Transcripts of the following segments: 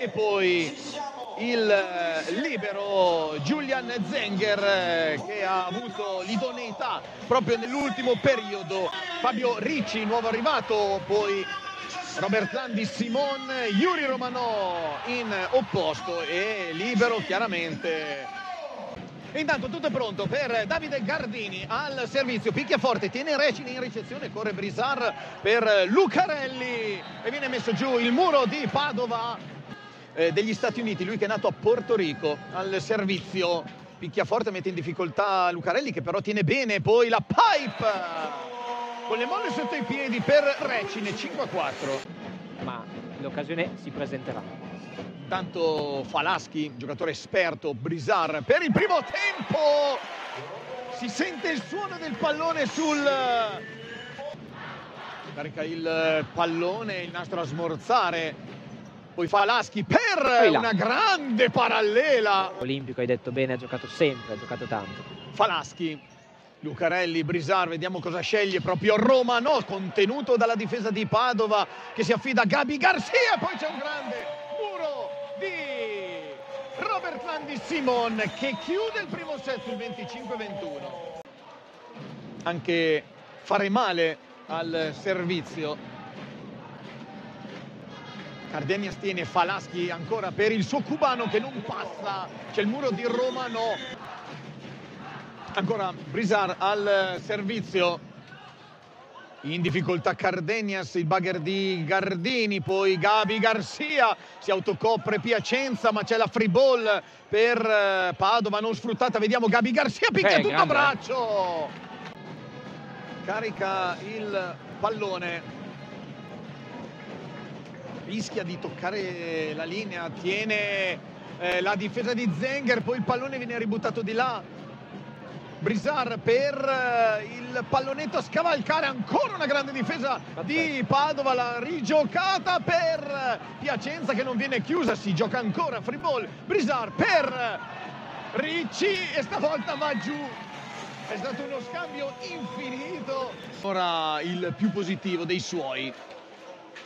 e poi il eh, libero Julian Zenger eh, che ha avuto l'idoneità proprio nell'ultimo periodo. Fabio Ricci, nuovo arrivato, poi Robert Landi, Simon, Yuri Romanò in opposto e libero chiaramente. Intanto tutto è pronto per Davide Gardini al servizio, picchia forte, tiene Recini in ricezione, corre Brisar per Lucarelli. E viene messo giù il muro di Padova eh, degli Stati Uniti, lui che è nato a Porto Rico al servizio, picchia forte, mette in difficoltà Lucarelli che però tiene bene, poi la pipe con le molle sotto i piedi per Recine, 5 a 4. Ma l'occasione si presenterà. Intanto Falaschi, giocatore esperto, Brisar per il primo tempo. Si sente il suono del pallone sul... Carica il pallone, il nastro a smorzare. Poi Falaschi per una grande parallela. Olimpico, hai detto bene, ha giocato sempre, ha giocato tanto. Falaschi, Lucarelli, Brisar, vediamo cosa sceglie proprio Roma, no, contenuto dalla difesa di Padova che si affida a Gabi Garcia, poi c'è un grande di Robert Landi Simon che chiude il primo set sul 25-21. Anche fare male al servizio. Cardenias tiene Falaschi ancora per il suo cubano che non passa. C'è il muro di Roma, no. Ancora Brisar al servizio in difficoltà Cardenias, il bagger di Gardini, poi Gabi Garcia, si autocopre Piacenza, ma c'è la free ball per eh, Padova non sfruttata, vediamo Gabi Garcia, picchia eh, tutto grande. braccio, carica il pallone, rischia di toccare la linea, tiene eh, la difesa di Zenger, poi il pallone viene ributtato di là, Brisar per eh, il pallonetto a scavalcare ancora una grande difesa di Padova la rigiocata per Piacenza che non viene chiusa si gioca ancora free ball. Brisar per Ricci e stavolta va giù. È stato uno scambio infinito. Ora il più positivo dei suoi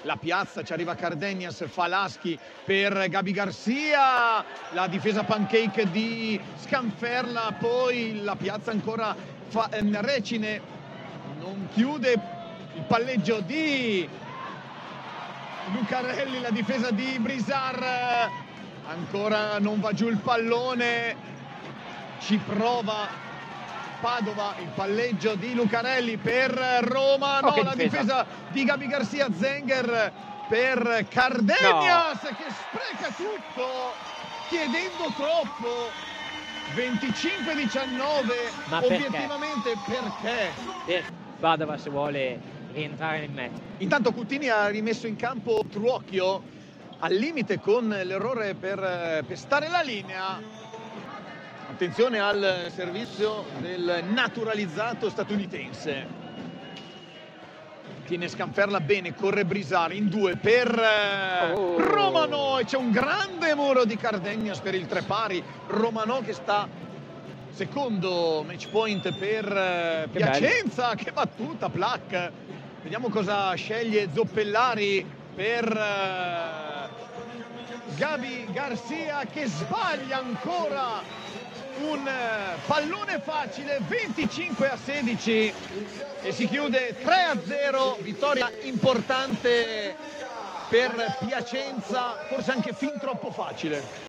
la piazza, ci arriva Cardenias, Falaschi per Gabi Garcia, la difesa pancake di Scanferla, poi la piazza ancora fa, ehm, Recine, non chiude il palleggio di Lucarelli, la difesa di Brisar, ancora non va giù il pallone, ci prova Padova, il palleggio di Lucarelli per Roma, no, oh, la difesa. difesa di Gabi Garcia Zenger per Cardenias no. che spreca tutto chiedendo troppo 25-19 obiettivamente perché? perché? Padova se vuole rientrare nel match intanto Cutini ha rimesso in campo Truocchio al limite con l'errore per pestare la linea Attenzione al servizio del naturalizzato statunitense. Tiene Scanferla bene, corre Brisari in due per eh, oh. Romano e c'è un grande muro di Cardegnas per il tre pari. Romano che sta secondo match point per eh, che Piacenza, bello. che battuta, Plac. Vediamo cosa sceglie Zoppellari per uh, Gabi Garcia che sbaglia ancora un eh, pallone facile 25 a 16 e si chiude 3 a 0 vittoria importante per Piacenza forse anche fin troppo facile